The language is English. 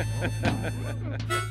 Ha ha ha ha ha!